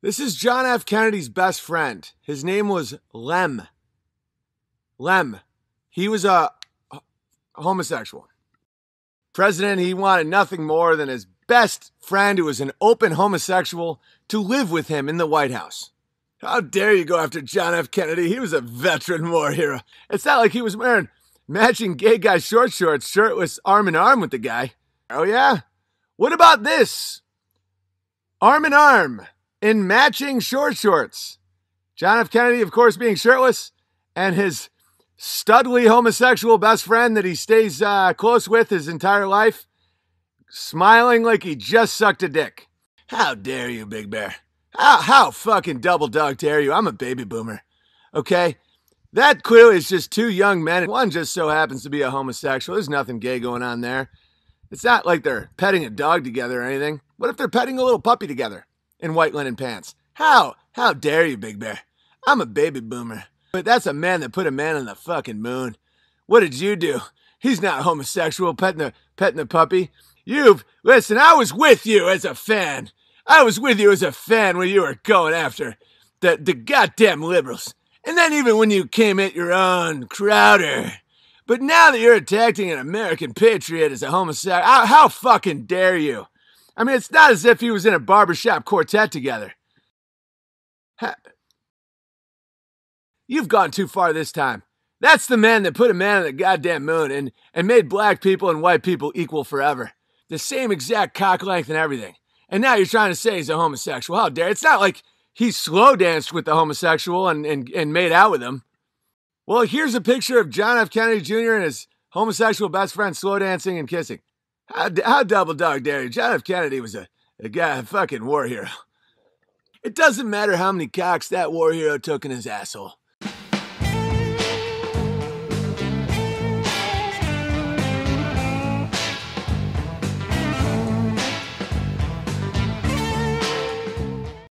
This is John F. Kennedy's best friend. His name was Lem. Lem. He was a homosexual. President, he wanted nothing more than his best friend, who was an open homosexual, to live with him in the White House. How dare you go after John F. Kennedy? He was a veteran war hero. It's not like he was wearing matching gay guy short shorts, shirtless, arm in arm with the guy. Oh, yeah? What about this? Arm in arm in matching short shorts. John F. Kennedy, of course, being shirtless, and his studly homosexual best friend that he stays uh, close with his entire life, smiling like he just sucked a dick. How dare you, Big Bear? How, how fucking double dog dare you? I'm a baby boomer. Okay? That clearly is just two young men. One just so happens to be a homosexual. There's nothing gay going on there. It's not like they're petting a dog together or anything. What if they're petting a little puppy together in white linen pants? How? How dare you, Big Bear? I'm a baby boomer. But that's a man that put a man on the fucking moon. What did you do? He's not homosexual, petting the petting the puppy. You've listen, I was with you as a fan. I was with you as a fan when you were going after the, the goddamn liberals. And then even when you came at your own Crowder. But now that you're attacking an American patriot as a homosexual, how, how fucking dare you? I mean, it's not as if he was in a barbershop quartet together. You've gone too far this time. That's the man that put a man on the goddamn moon and, and made black people and white people equal forever. The same exact cock length and everything. And now you're trying to say he's a homosexual. How dare? It's not like he slow danced with the homosexual and, and, and made out with him. Well, here's a picture of John F. Kennedy Jr. and his homosexual best friend slow dancing and kissing. How, how double dog dare you? John F. Kennedy was a, a guy, a fucking war hero. It doesn't matter how many cocks that war hero took in his asshole.